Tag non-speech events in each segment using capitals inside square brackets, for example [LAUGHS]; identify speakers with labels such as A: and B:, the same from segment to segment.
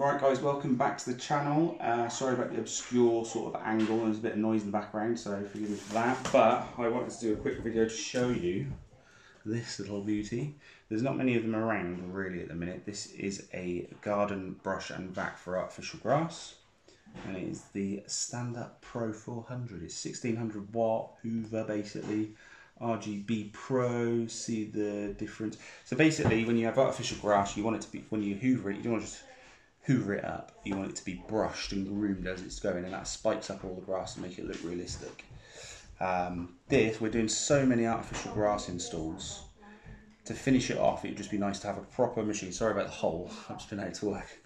A: Alright guys, welcome back to the channel. Uh, sorry about the obscure sort of angle, there's a bit of noise in the background, so forgive me for that. But I wanted to do a quick video to show you this little beauty. There's not many of them around really at the minute. This is a garden brush and vac for artificial grass. And it is the Stand Up Pro 400. It's 1600 watt Hoover basically. AGB Pro, see the difference. So basically when you have artificial grass, you want it to be, when you hoover it, you don't want to just hoover it up. You want it to be brushed and groomed as it's going, and that spikes up all the grass to make it look realistic. Um, this, we're doing so many artificial grass installs. To finish it off, it'd just be nice to have a proper machine. Sorry about the hole, [LAUGHS] I've just been out to work.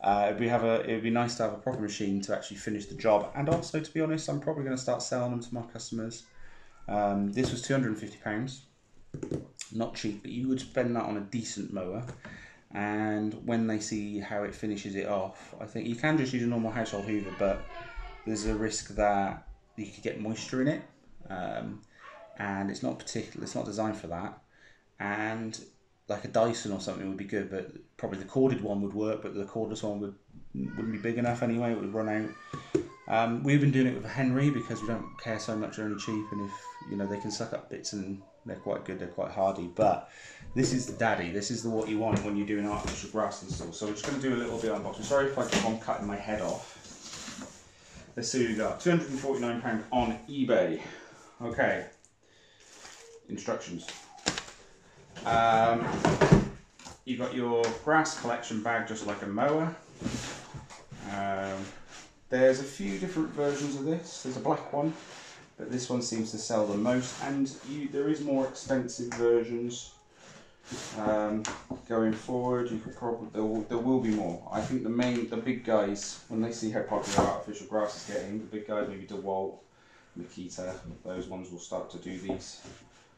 A: Uh, be have a, it'd be nice to have a proper machine to actually finish the job. And also, to be honest, I'm probably going to start selling them to my customers. Um, this was £250, not cheap, but you would spend that on a decent mower and when they see how it finishes it off, I think you can just use a normal household hoover, but there's a risk that you could get moisture in it, um, and it's not particular. It's not designed for that, and like a Dyson or something would be good, but probably the corded one would work, but the cordless one would wouldn't be big enough anyway. It would run out. Um, we've been doing it with a Henry because we don't care so much. They're only cheap, and if you know they can suck up bits and they're quite good. They're quite hardy, but this is the daddy. This is the what you want when you do an artificial grass install. So I'm just going to do a little bit of unboxing. Sorry if I keep on cutting my head off. Let's see what we got. £249 on eBay. Okay. Instructions. Um, you've got your grass collection bag just like a mower. Um, there's a few different versions of this. There's a black one, but this one seems to sell the most. And you, there is more expensive versions um, going forward. You could probably there will, there will be more. I think the main the big guys when they see how popular artificial grass is getting, the big guys maybe DeWalt, Makita, those ones will start to do these.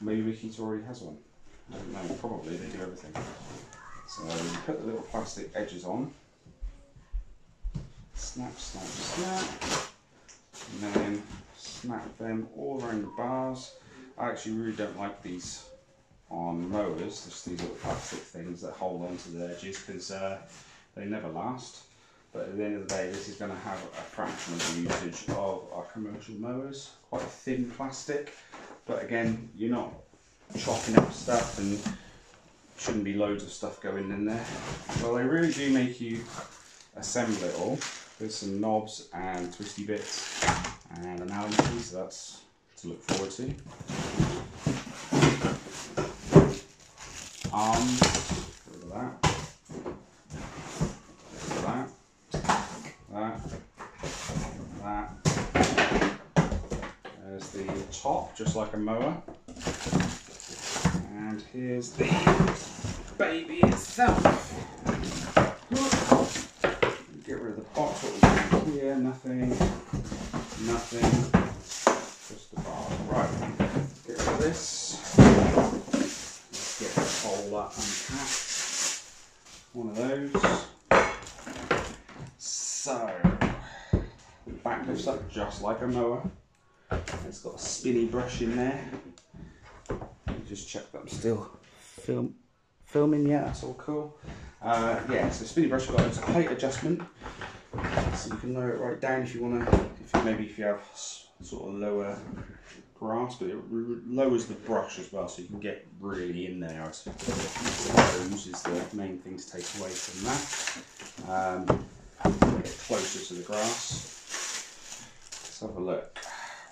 A: Maybe Makita already has one. I don't know. Probably they do everything. So you put the little plastic edges on. Snap, snap, snap. And then snap them all around the bars. I actually really don't like these on mowers, just these little plastic things that hold onto the edges because uh, they never last. But at the end of the day, this is going to have a fraction of the usage of our commercial mowers. Quite thin plastic, but again, you're not chopping up stuff and shouldn't be loads of stuff going in there. Well, they really do make you assemble it all. There's some knobs and twisty bits and an Allen key, so that's to look forward to. Um, arms, that, that, that, that. There's the top, just like a mower. And here's the baby itself. Get rid of the box, what we got here, nothing, nothing, just the bar. Right, get rid of this that unpacked. One of those. So, back lifts up just like a mower. It's got a spinny brush in there. Just check that I'm still film filming. Yeah, that's all cool. Uh, yeah, so spinny brush got a height adjustment, so you can lower it right down if you want to. If maybe if you have sort of lower grass, but it lowers the brush as well, so you can get really in there. I suppose is the main thing to take away from that. Um, get closer to the grass. Let's have a look.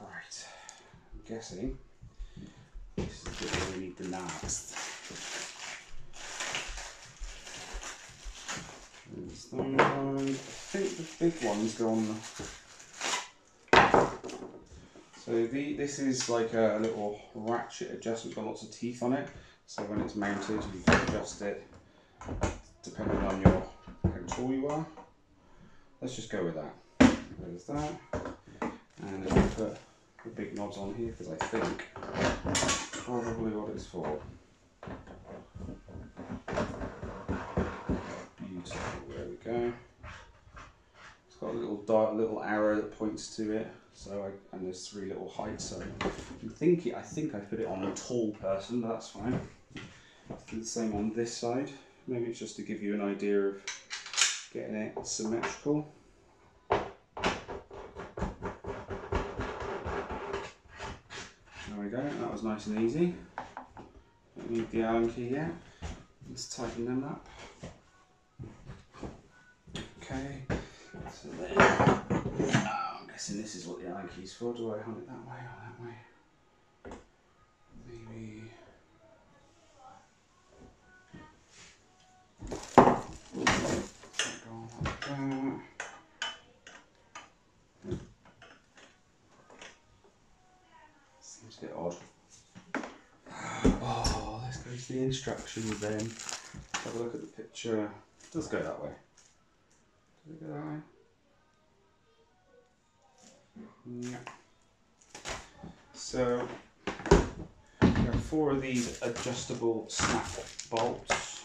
A: Right, I'm guessing this is where we need the next. I think the big ones go on the so the, this is like a little ratchet adjustment, got lots of teeth on it. So when it's mounted, you can adjust it depending on your how tall you are. Let's just go with that. There's that. And then we put the big knobs on here because I think probably what it's for. Beautiful, there we go. A little arrow that points to it. So I, and there's three little heights. So I'm thinking I think I put it on a tall person, but that's fine. The same on this side. Maybe it's just to give you an idea of getting it symmetrical. There we go, that was nice and easy. Don't need the Allen key yet. Let's tighten them up. Okay, so then, oh, I'm guessing this is what the Allen key's for. Do I hold it that way or that way? Maybe. Go like that. Seems a bit odd. Oh, let's go to the instructions then. Have a look at the picture. It does go that way. Does it go that way? So, there are four of these adjustable snap bolts.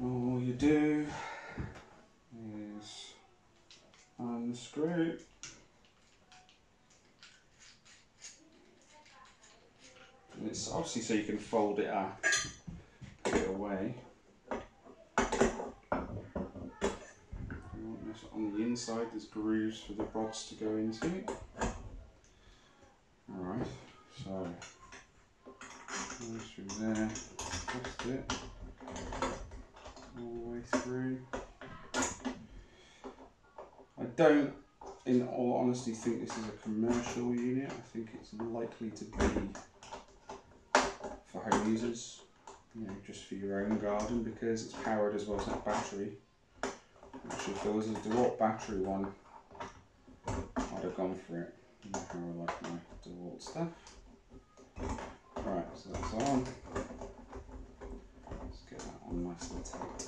A: All you do is unscrew And it's obviously so you can fold it up, put it away. You want this on the inside, there's grooves for the rods to go into. Alright, so through there, twist it all the way through. I don't, in all honesty, think this is a commercial unit. I think it's likely to be for home users, you know, just for your own garden because it's powered as well as a battery. Actually, if there was a DeWalt battery one, I'd have gone for it. You know how I like my DeWalt stuff. Right, so that's on. Let's get that on nice and tight.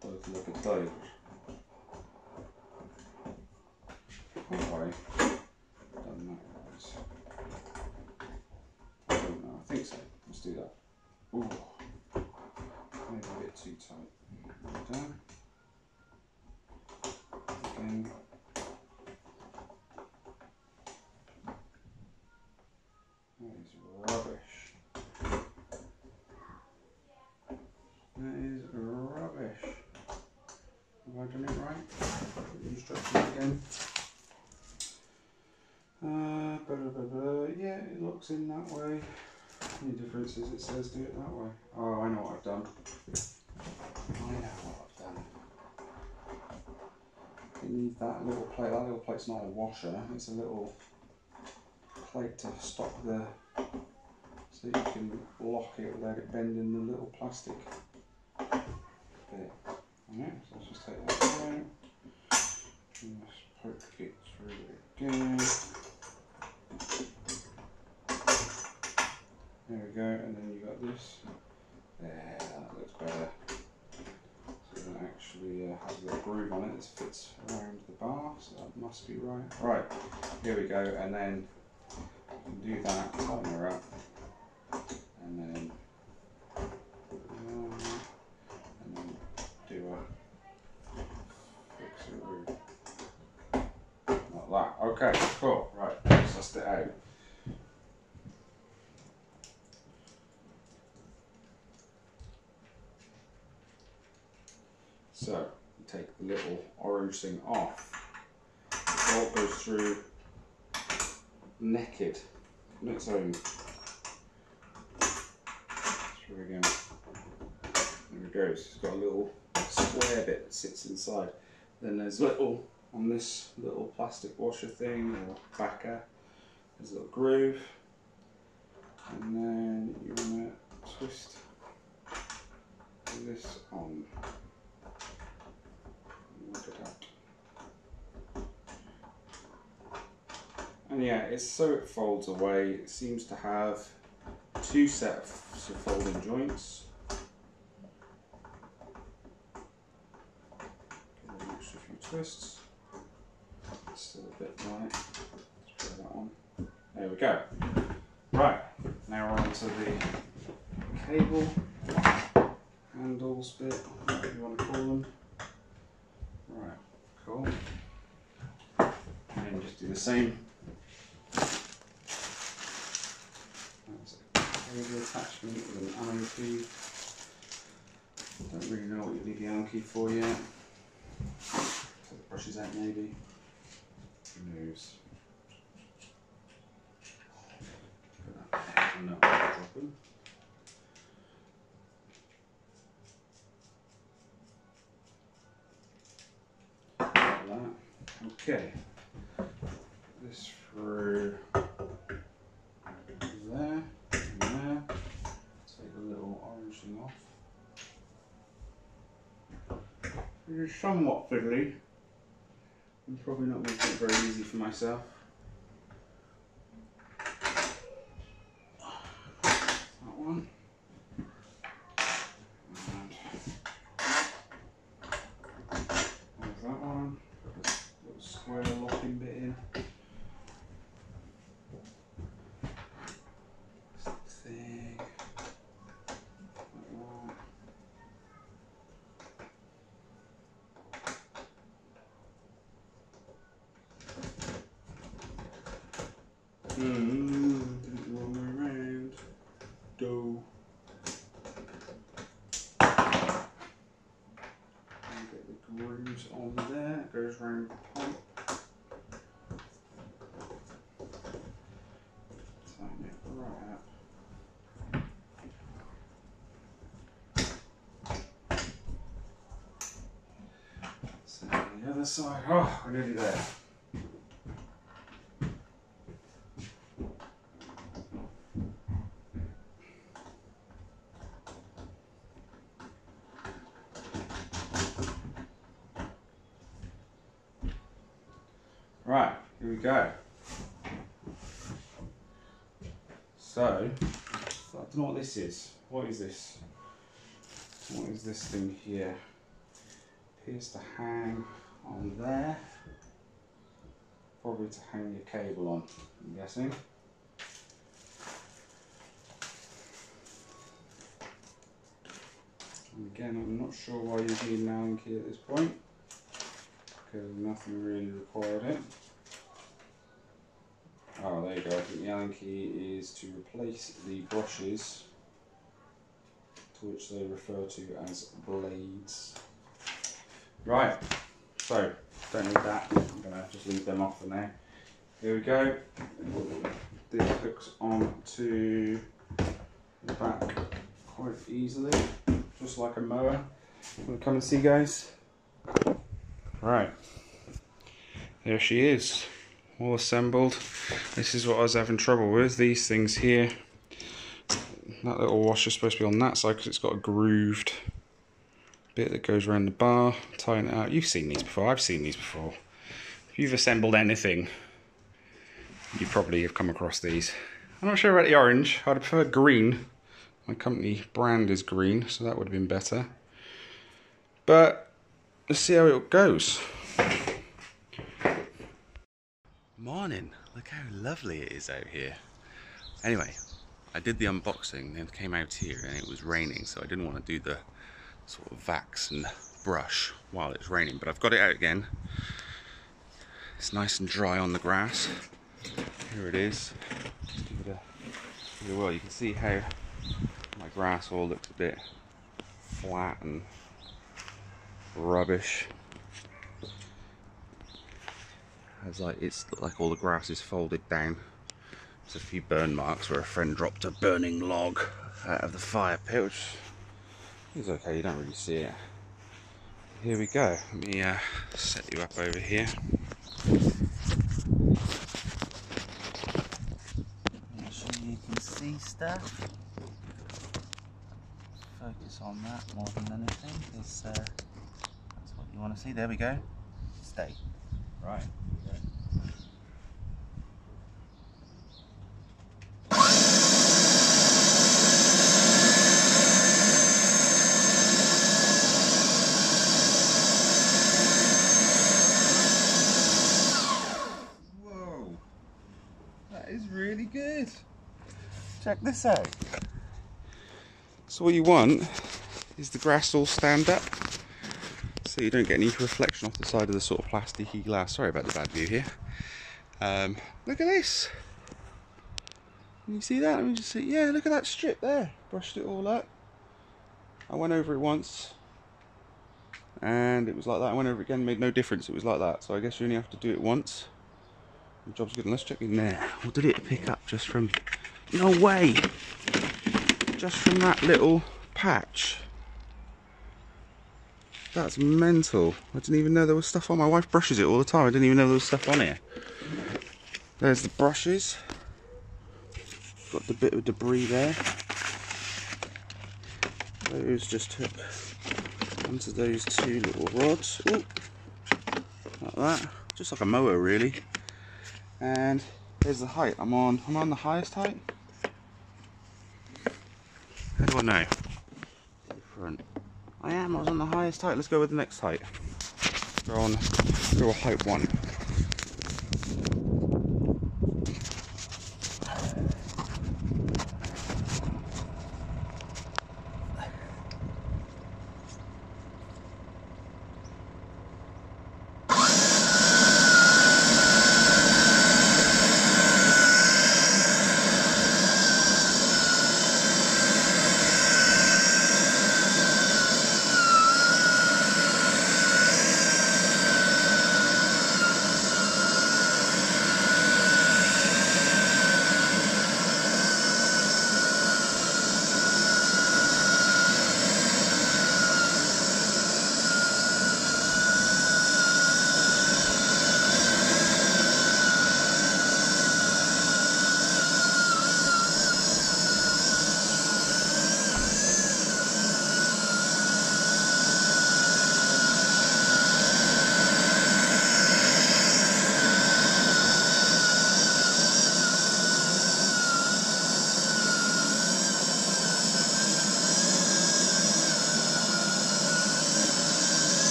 A: Both look at those. Have I done that right? I don't know, I think so. Let's do that. Ooh, maybe a bit too tight. Down. Again. That is rubbish. That is rubbish. Have I done it right? Instructions again. Uh, blah, blah, blah. Yeah, it looks in that way. Only difference is it says do it that way. Oh, I know what I've done. I know what I've done. You need that little plate. That little plate's not a washer. It's a little plate to stop the so you can lock it without it bending the little plastic bit. Alright, so let's just take that out. And just poke it through again. There we go, and then you got this. There, that looks better. So it actually uh, has a little groove on it that fits around the bar, so that must be right. Right, here we go, and then do that, tighten her up, and then um, and then do a it with like. Okay, cool. Right, test it out. So you take the little orange thing off. The bolt goes through naked on its own. Through again. There it goes. It's got a little square bit that sits inside. Then there's little on this little plastic washer thing or backer. There's a little groove. And then you want to twist this on. Work it out. And yeah, it's so it folds away. It seems to have two sets of folding joints. Give it an extra few twists. Still a bit light. Let's try that one. There we go. Right, now we're on to the cable handles bit, whatever you want to call them. Right, cool. And just do the same. That's a cable attachment with an Allen key. Don't really know what you need the Allen key for yet. Take the brushes out maybe. Who knows? Put that there. No, drop them. Like that. Okay. This through there and there. Take a little orange thing off. It is somewhat fiddly. Probably not making it very easy for myself. That one. And there's that one. Put this little square locking bit in. This thing. Like that. Mm, did it the wrong way around. Do. And get the grooves on there. It goes round the pump. Tighten it right up. So the other side. Oh, we're nearly there. Right, here we go. So, I don't know what this is. What is this? What is this thing here? Appears to hang on there. Probably to hang your cable on, I'm guessing. And again, I'm not sure why you need an Allen key at this point because nothing really required it. Oh, there you go. I think the Allen key is to replace the brushes, to which they refer to as blades. Right, so don't need that. I'm gonna just leave them off for now. Here we go. This hooks on to the back quite easily, just like a mower. Come and see, guys? Right. There she is. All assembled. This is what I was having trouble with. These things here. That little washer's supposed to be on that side because it's got a grooved bit that goes around the bar. Tying it out. You've seen these before. I've seen these before. If you've assembled anything, you probably have come across these. I'm not sure about the orange. I'd prefer green. My company brand is green, so that would have been better. But let's see how it goes.
B: Morning. Look how lovely it is out here. Anyway, I did the unboxing and came out here and it was raining, so I didn't want to do the sort of vax and brush while it's raining, but I've got it out again. It's nice and dry on the grass. Here it is. Whirl. You can see how my grass all looks a bit flat and rubbish. As like it's like all the grass is folded down. There's a few burn marks where a friend dropped a burning log out of the fire pit, which is okay. You don't really see it. Here we go. Let me uh, set you up over here. Make sure you can see stuff. Focus on that more than anything, because uh, that's what you want to see. There we go. Stay. Right. Whoa, that is really good. Check this out. So what you want is the grass all stand up, so you don't get any reflection off the side of the sort of plasticky glass. Sorry about the bad view here. Um, look at this. Can you see that? Let me just see. Yeah, look at that strip there. Brushed it all up. I went over it once. and it was like that. I went over it again, made no difference. It was like that. So I guess you only have to do it once. The job's good. And let's check in there. What did it pick up just from? No way! Just from that little patch. That's mental. I didn't even know there was stuff on. My wife brushes it all the time. I didn't even know there was stuff on here. There's the brushes. Got the bit of debris there. Those just took onto those two little rods. Ooh, like that. Just like a mower really. And there's the height. I'm on I'm on the highest height. How do I know? Front. I am, I was on the highest height. Let's go with the next height. We're on go height one.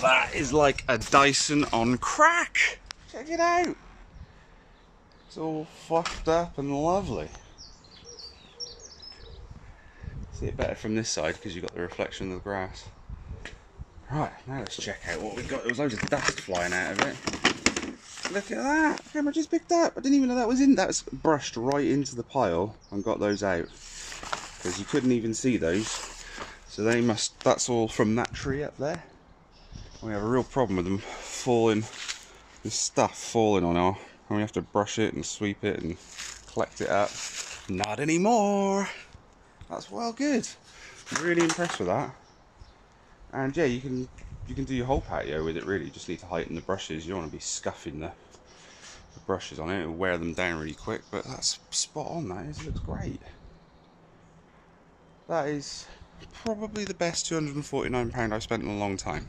B: That is like a Dyson on crack. Check it out. It's all fucked up and lovely. See it better from this side because you've got the reflection of the grass. Right, now let's check out what we've got. There was loads of dust flying out of it. Look at that. Much just picked up? I didn't even know that was in. That was brushed right into the pile and got those out. Because you couldn't even see those. So they must, that's all from that tree up there we have a real problem with them falling, this stuff falling on our, and we have to brush it and sweep it and collect it up. Not anymore. That's well good. I'm really impressed with that. And yeah, you can you can do your whole patio with it really. You just need to heighten the brushes. You don't want to be scuffing the, the brushes on it. It'll wear them down really quick. But that's spot on. That is. It looks great. That is probably the best £249 I've spent in a long time.